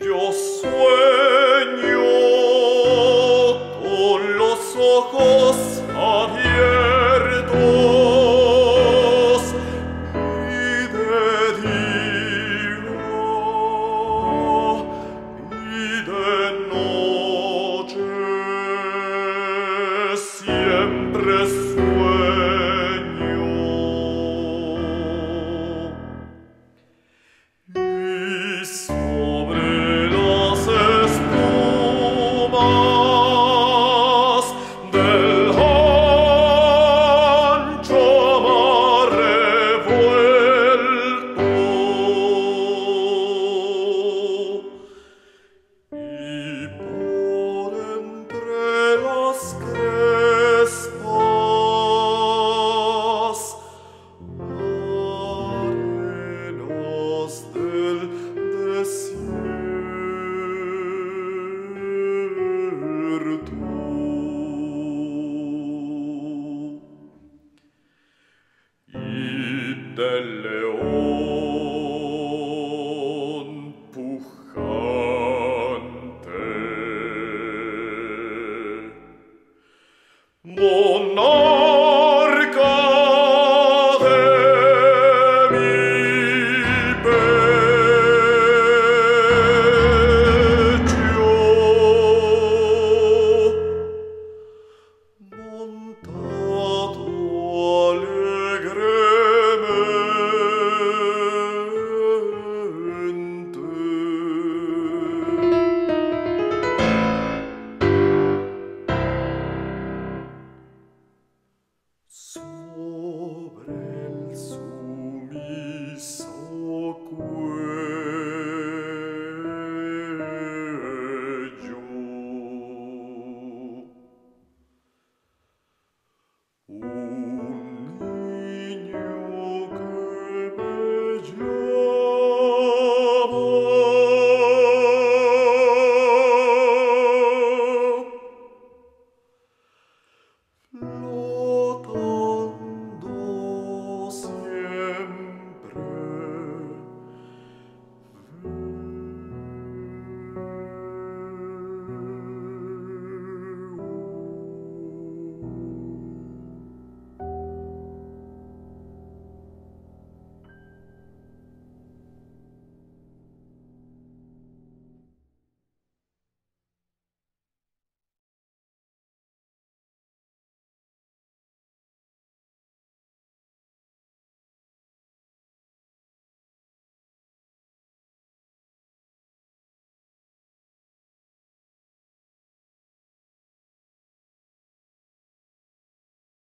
Yo sueño con los ojos abiertos y de día y de noche siempre sueño more. del leon pujante. Mor